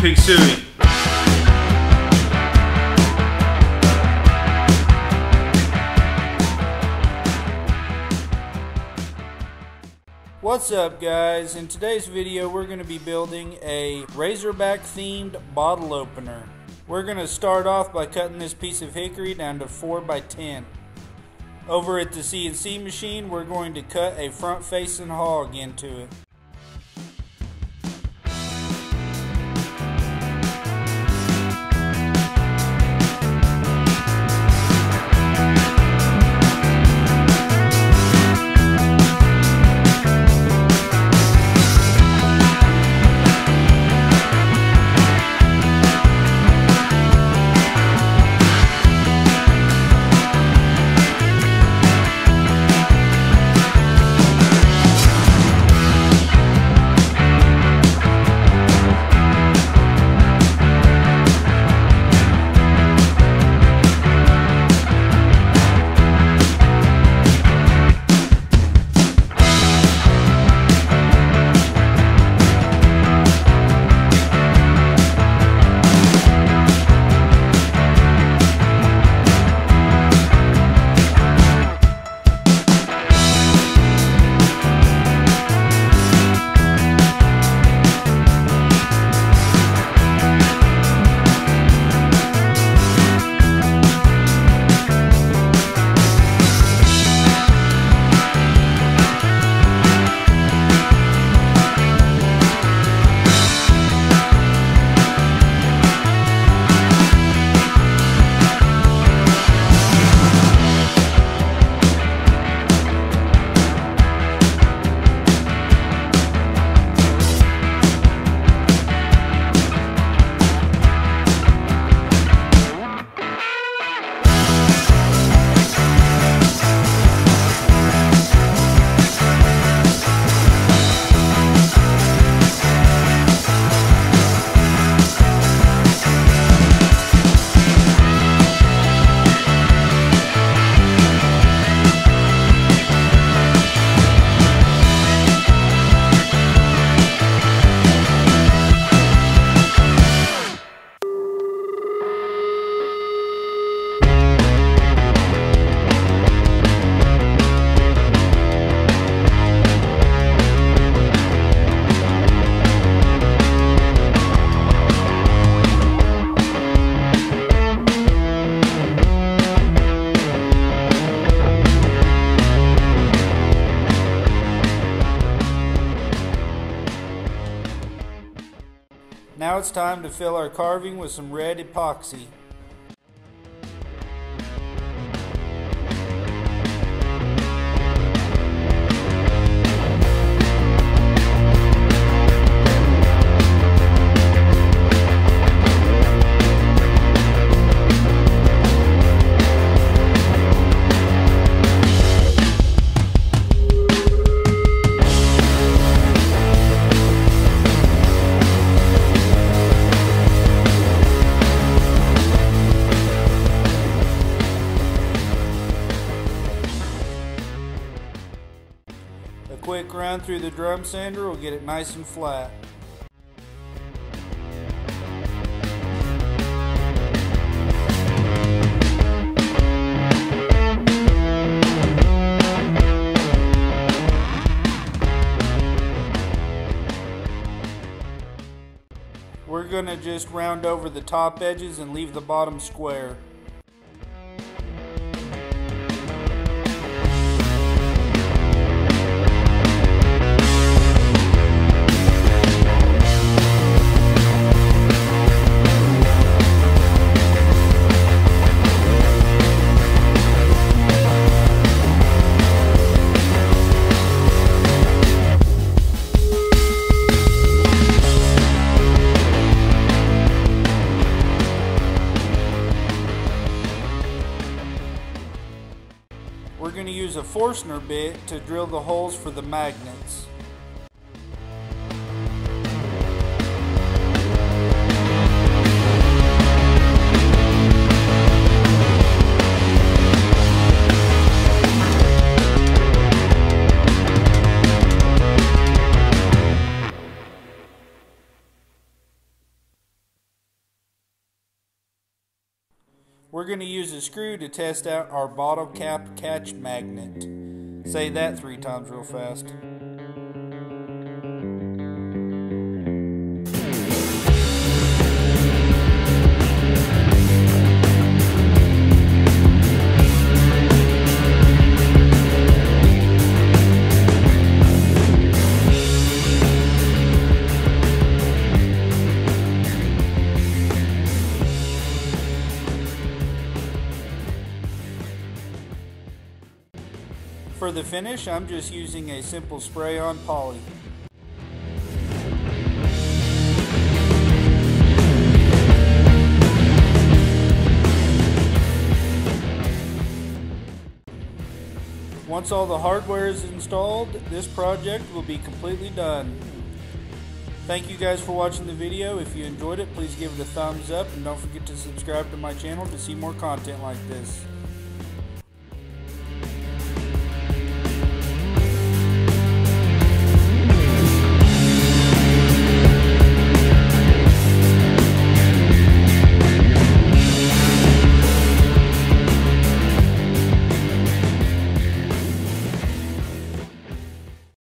Pig Sooie. What's up guys? In today's video we're going to be building a Razorback themed bottle opener. We're going to start off by cutting this piece of hickory down to 4 by 10 Over at the CNC machine we're going to cut a front facing hog into it. Now it's time to fill our carving with some red epoxy. Quick run through the drum sander will get it nice and flat. We're going to just round over the top edges and leave the bottom square. We're going to use a Forstner bit to drill the holes for the magnets. We're going to use a screw to test out our bottle cap catch magnet. Say that three times real fast. For the finish, I'm just using a simple spray-on poly. Once all the hardware is installed, this project will be completely done. Thank you guys for watching the video. If you enjoyed it, please give it a thumbs up and don't forget to subscribe to my channel to see more content like this.